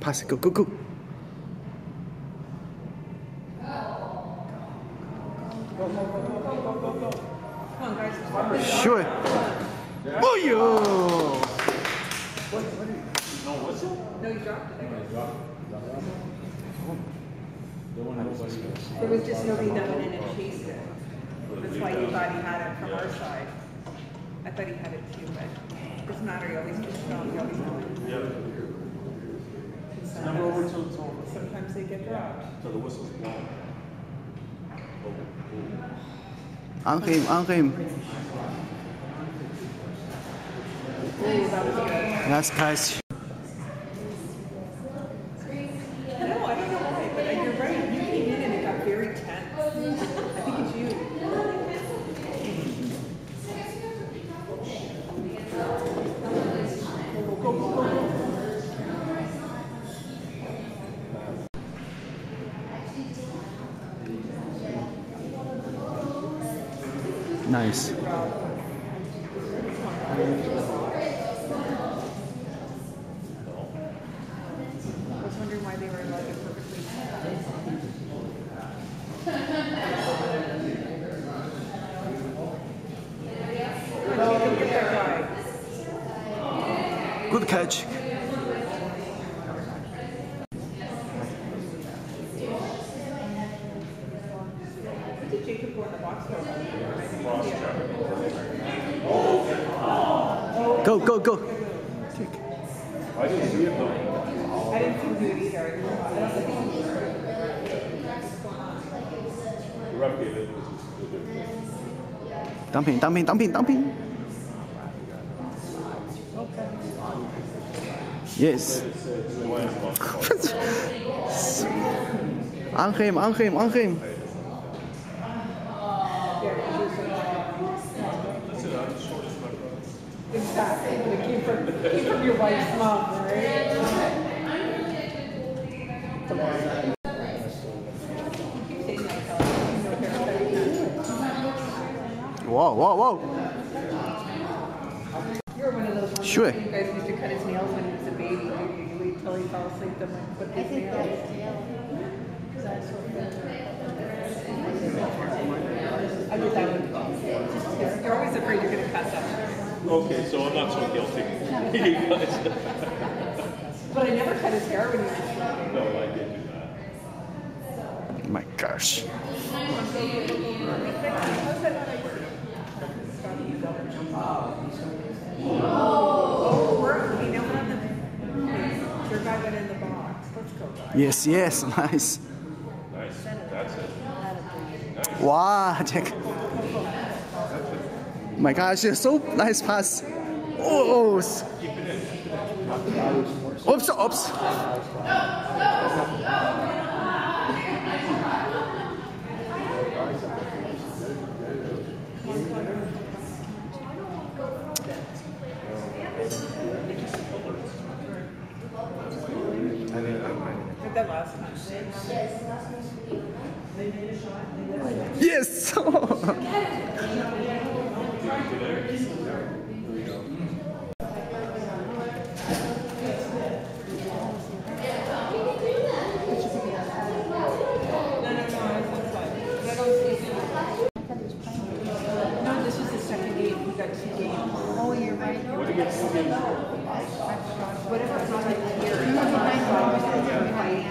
Pass it, go, go, go. Sure. Oh, yo. No, you dropped it. There was just nobody that went in and chased it. That's why you thought he had it from our side. I thought he had it too, but it doesn't matter, you always just know, you always know. Never over till it's over. Sometimes they get dropped. Till the whistle's blown. On him, on him. Ooh, that was good. Last pass. No, I don't know why, but you're right. You came in and it got very tense. I think it's you. Nice. I was wondering why they were like a perfectly. Come on, Jacob, get that guy. Good catch. Go? Go, go, Dumping, dumping, dumping, dumping. Yes. him, on him. Exactly. It from, your wife's mouth, right? Keep. Whoa, whoa, whoa. Sure. you guys used to cut his nails when he was baby. You you wait till he fell asleep then like put his nails. I did that one. Just because You're always afraid you're gonna cut them. Okay, so I'm not so guilty. You guys- But I never cut his hair when he was a baby. No, I did do that. My gosh. Oh, we're, we know we're on the, your guy went in the box. Let's go, guys. Yes, yes, nice. Nice, that's it. Wow, Jack. My gosh, you're so nice pass. Oh, s- oops, oops. Yes. No, no, no, I was inside. I don't see him. No, this was the second game. We got two games. Oh, you're right. Whatever happened here,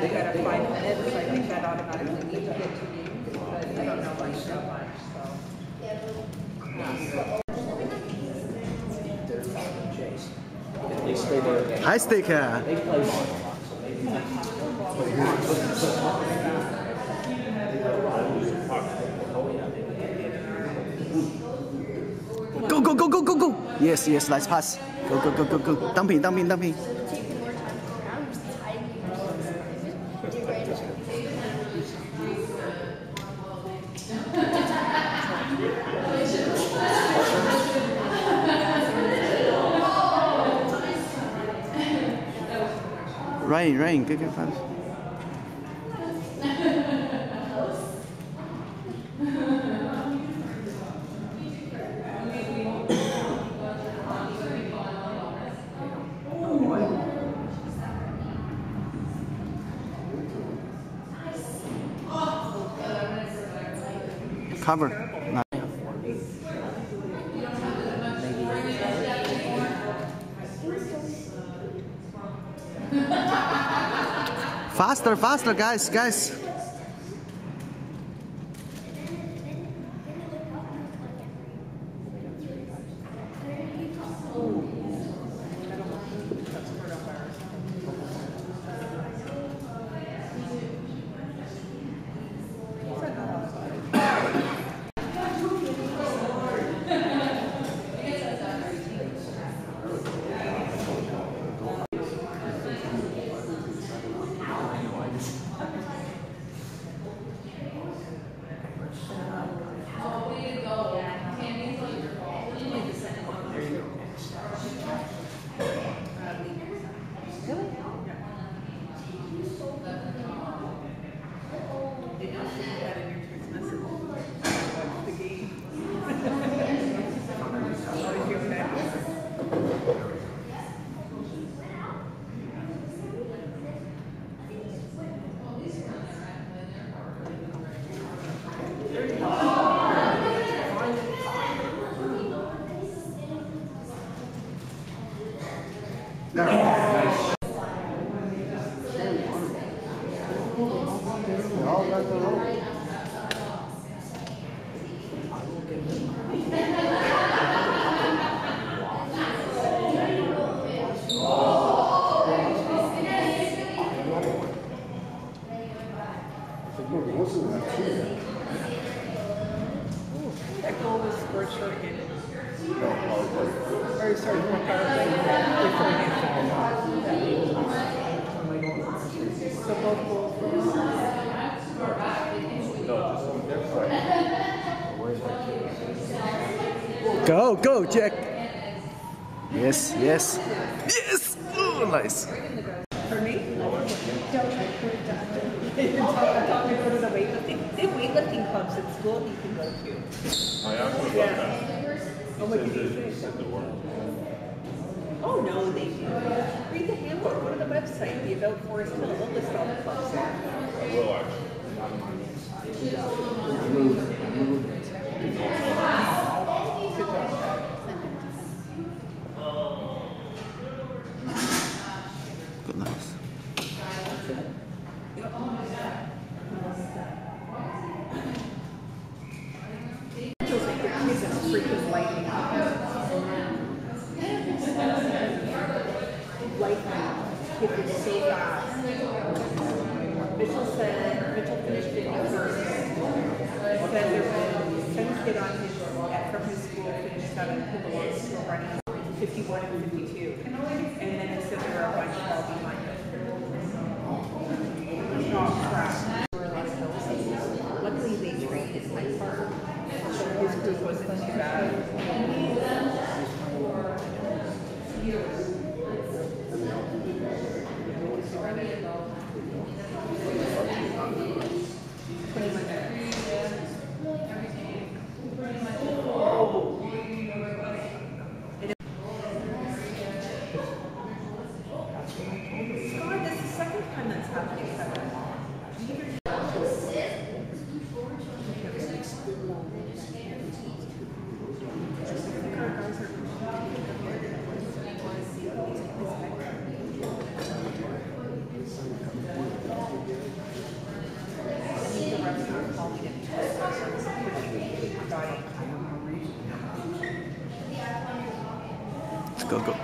they got a five minutes, so I think that automatically means you get two games, but I don't know much so much, so. High stick. uh, Go, go, go, go, go, go. Yes, yes, nice pass. Go, go, go, go, go. Dumping, dumping, dumping. rain, rain, ¿qué, qué pasa? Faster, faster, guys, guys. Did you see that in your text message? Watch the game. What did you say? That goal was scored short again. Or sorry, more power play. So both goals were. No, just on their side. Go, go, Jack. Yes, yes, yes. Oh, nice. For me? I'm talking to go to the weightlifting. They have weightlifting clubs at school you can go to. I asked him about that. Oh, what He did he say? said the word. Oh, no, they do. Read the handbook, go to the website, the About Forest Hill, they'll list all the clubs there. I will actually. Good job. Good, nice. Feels like the kids are freaking lighting up. Lightning hit it so fast. Mitchell said, Mitchell finished fifty first. Said there's been some kid on his, from his school finished seven, who belongs to a running fifty-one and fifty-two. And then he said there were a bunch fall behind it. Not crap. Luckily they trained at Hyde Park. Group wasn't too bad. Twenty-one minutes. God, this is the second time that's happening. Let's go, go.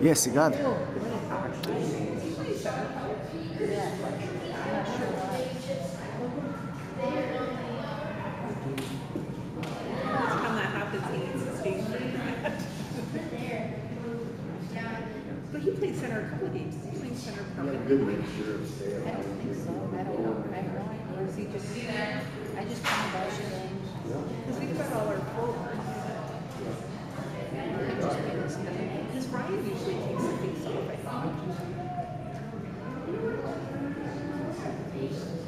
Yes, you got it. time that happens, he needs to stay for that. But he played center a couple of games. He played center a couple of games. I don't think so. I don't know. I have no idea. Or is he just, I just kind of budget in. because we've got all our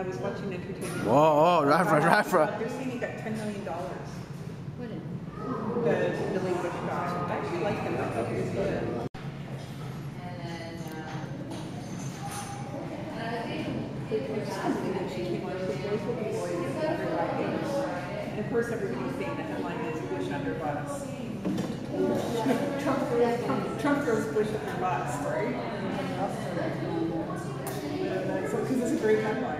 I was watching Entertainment. Whoa, oh, Rafa, Rafa. They're saying he got $10 million. What is The Billy Witch guy. I actually like him. I thought he was good. And of course, everybody's saying the headline is Bush under bus. Trump, Trump, Trump throws Bush under bus, right? So, because it's a great headline.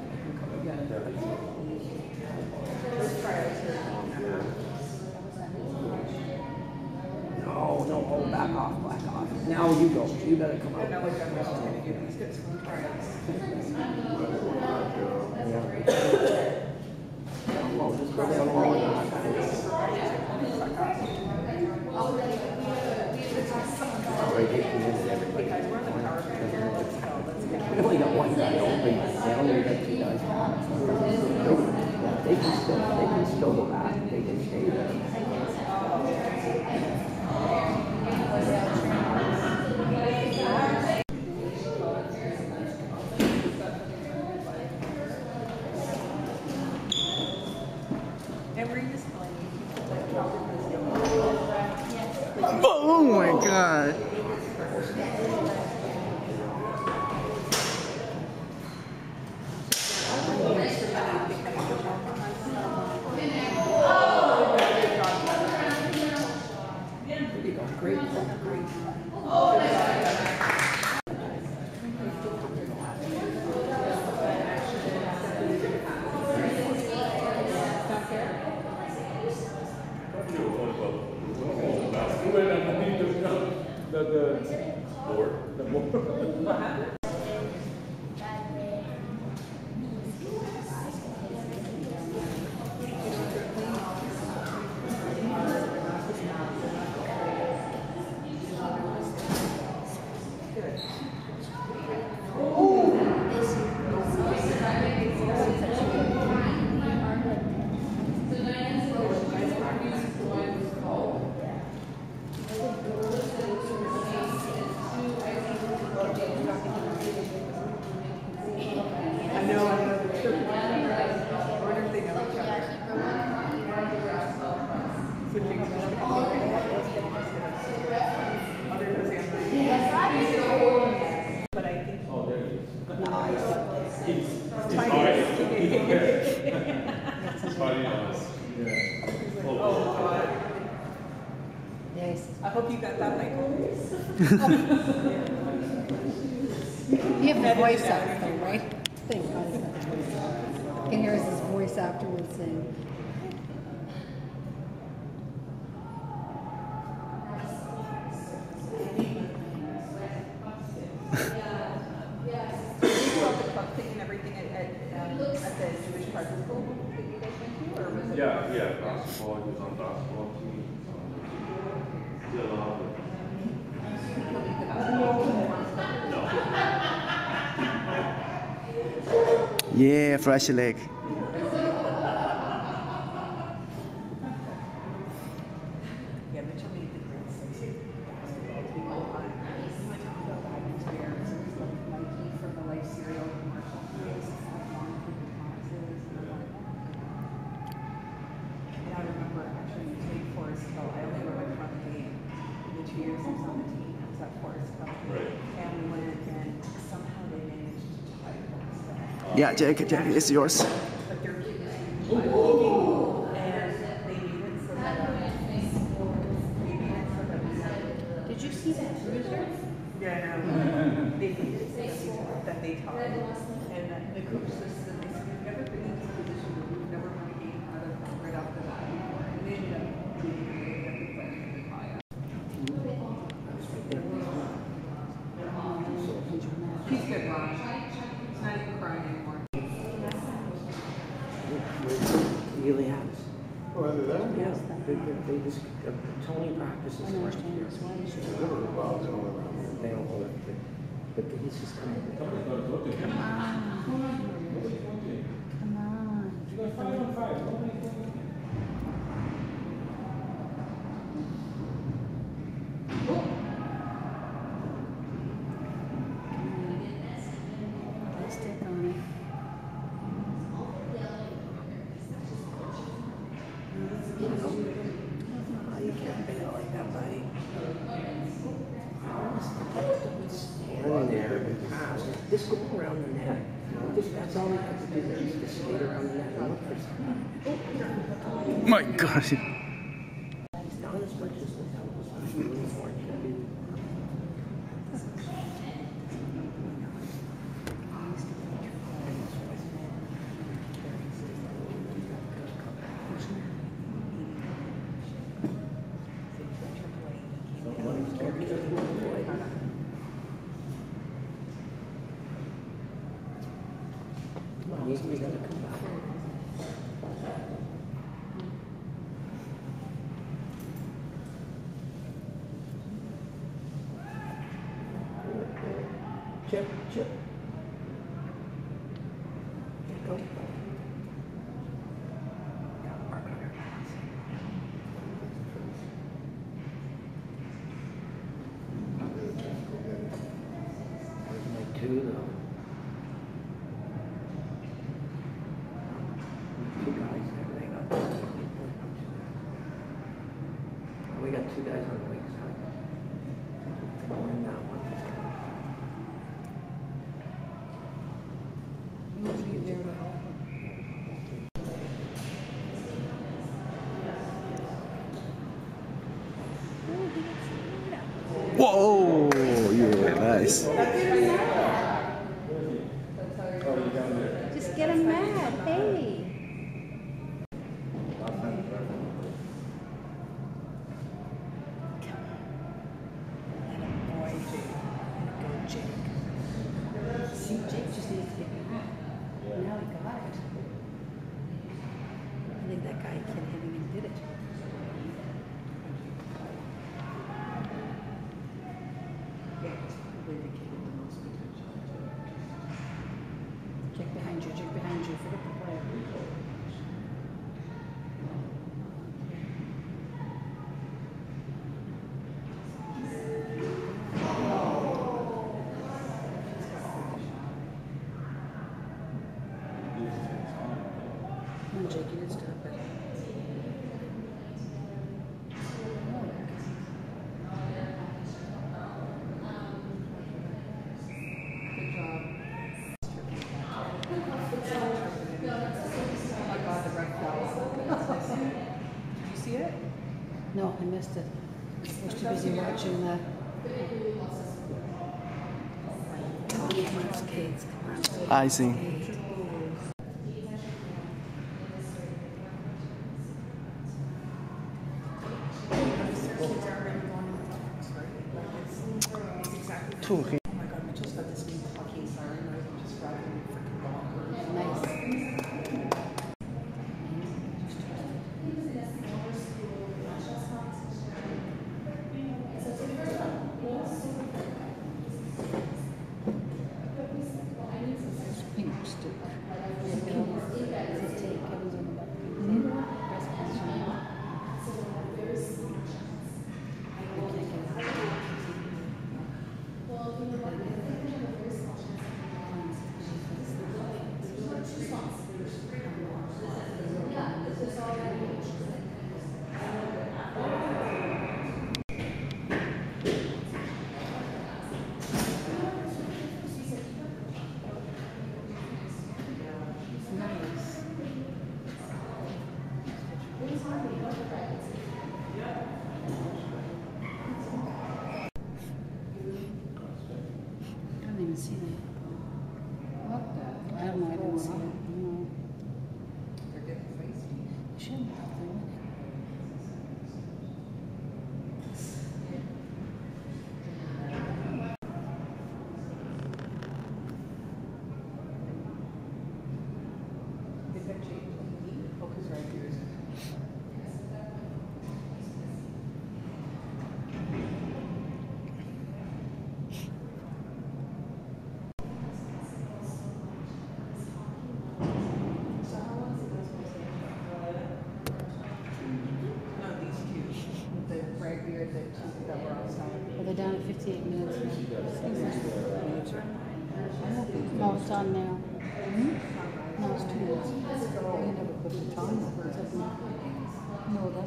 I know what Doug is going to do. He's got some. Oh my god. 对。you have the voice out, though, right? Thank God he's not voice out. You can hear his voice afterwards saying, Yeah, yeah, basketball, he was on basketball. Yeah, fresh leg. Yeah, Jake, Jake, it's yours. He's just coming. scrive. my god. reais. missed. I was too busy watching the. I see. see the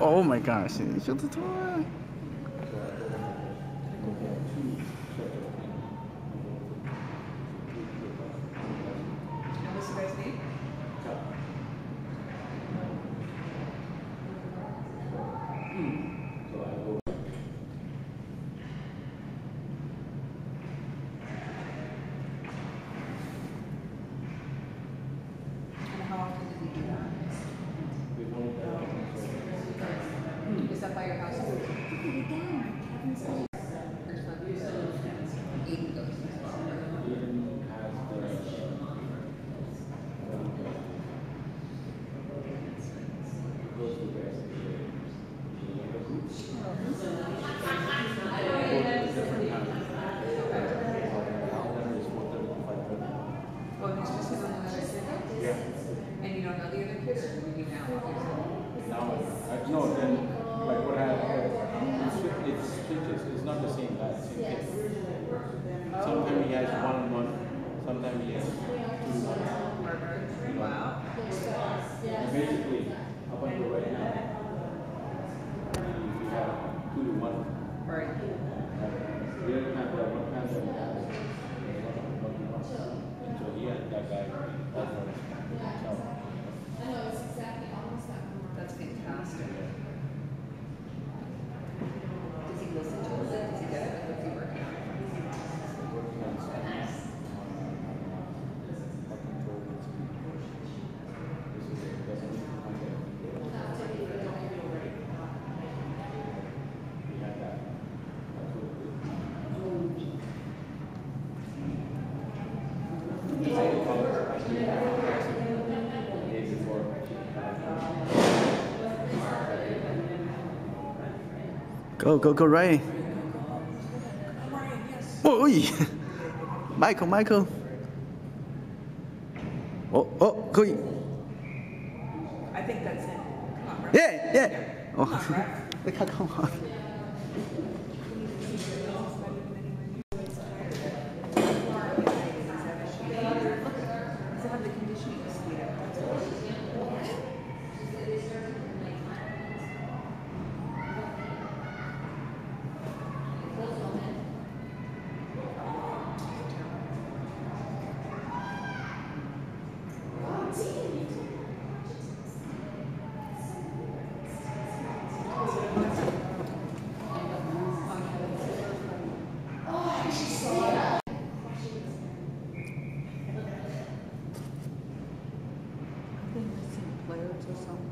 Oh my gosh. Şu tutuyor. Amém. Go, go, go, Ryan. Oh, oi. Michael, Michael. Oh, oh, go. I think that's it. On, yeah, yeah. Oh, look how come on. discussão.